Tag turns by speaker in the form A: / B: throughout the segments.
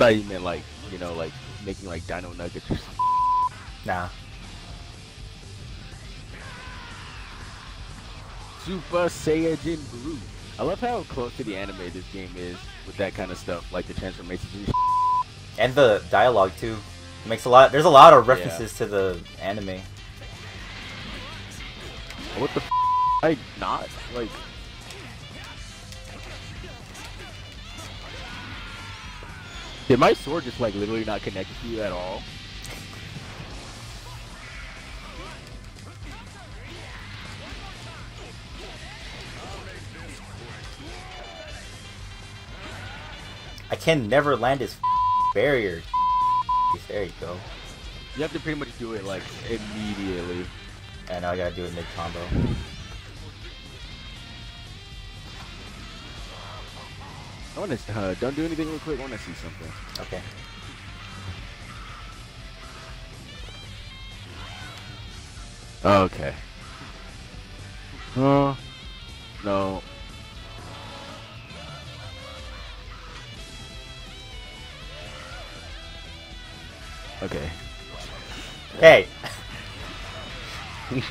A: thought you meant like, you know, like making like dino nuggets or something.
B: Nah.
A: Super Saiyajin Blue. I love how close to the anime this game is with that kind of stuff, like the transformations and.
B: And the dialogue too. Makes a lot there's a lot of references to the anime.
A: What the f? I not like. Did my sword just like literally not connect to you at all?
B: I can never land his barrier. There you go.
A: You have to pretty much do it like immediately.
B: And now I gotta do it mid combo.
A: I want to uh, don't do anything real quick. I want to see something.
B: Okay.
A: Okay. Oh no. Okay.
B: Hey!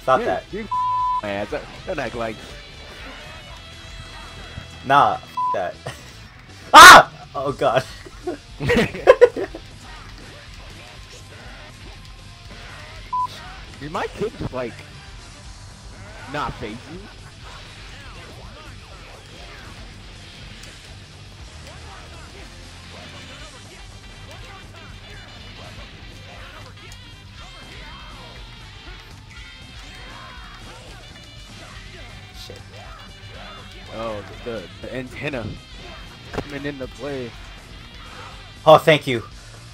B: Stop
A: Dude,
B: that.
A: You my ass. Don't act like.
B: Nah, that. ah! Oh god.
A: Did my kick just like not face you?
B: Shit.
A: Oh, the, the antenna coming into play.
B: Oh, thank you.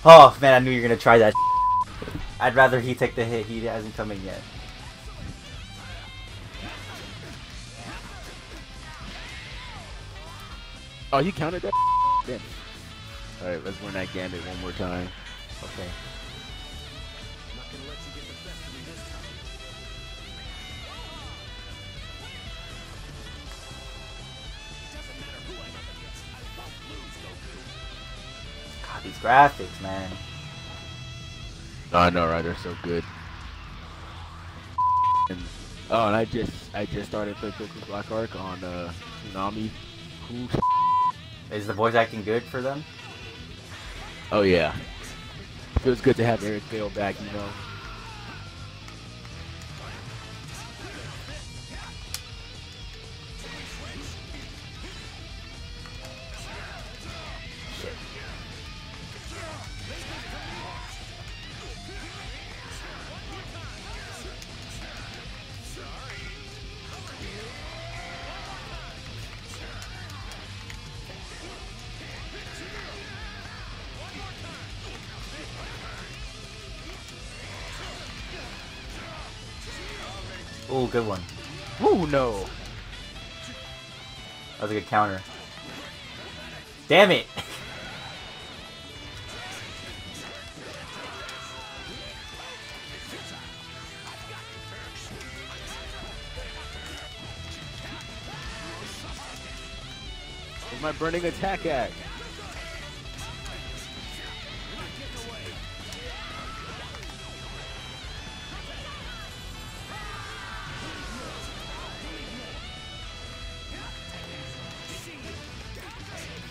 B: Oh, man, I knew you were gonna try that. I'd rather he take the hit. He hasn't come in yet.
A: Oh, you counted that? Damn. Alright, let's run that gambit one more time.
B: Okay. Graphics, man.
A: I know, right? They're so good. And, oh, and I just I just started playing Black Arc on uh, Toonami. Cool.
B: Is the voice acting good for them?
A: Oh yeah. Feels good to have Eric Vale back, you know.
B: Ooh, good one.
A: Ooh no.
B: That was a good counter. Damn it!
A: My burning attack at?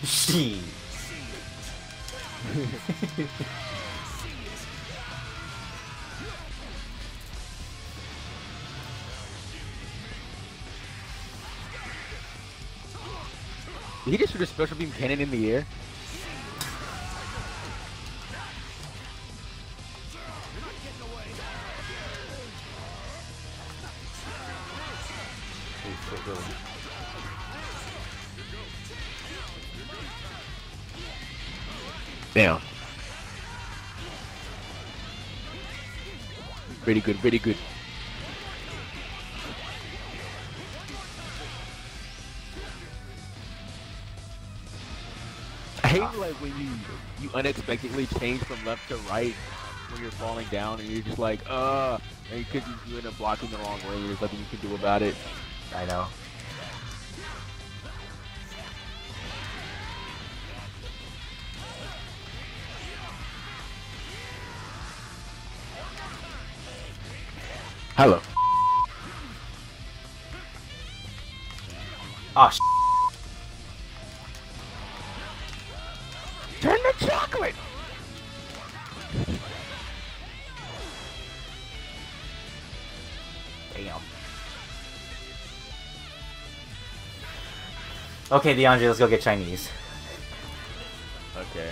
A: Did he just shoot a special beam cannon in the air?
B: Ooh, shit,
A: Damn. Very good, very good. I hate like when you you unexpectedly change from left to right when you're falling down and you're just like, uh, and you, you end up blocking the wrong way, there's nothing you can do about it.
B: I know.
A: Hello.
B: Oh,
A: Turn the chocolate.
B: Damn. Okay, DeAndre, let's go get Chinese.
A: Okay.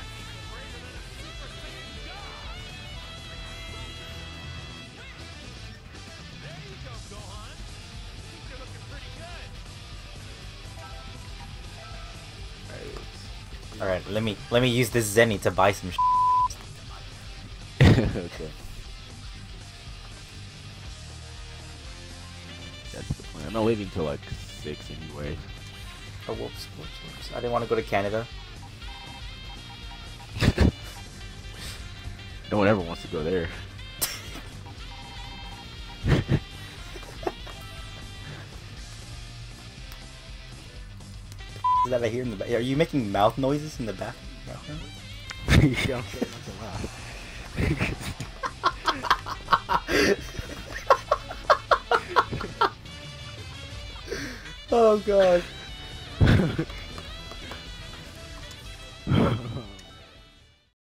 B: Alright, let me let me use this Zeni to buy some
A: okay. That's the plan. I'm not leaving till like six anyway.
B: Oh, whoops, whoops, whoops. I didn't want to go to Canada.
A: No one ever wants to go there.
B: That I hear in the back? Are you making mouth noises in the back?
A: yeah.
B: Oh god.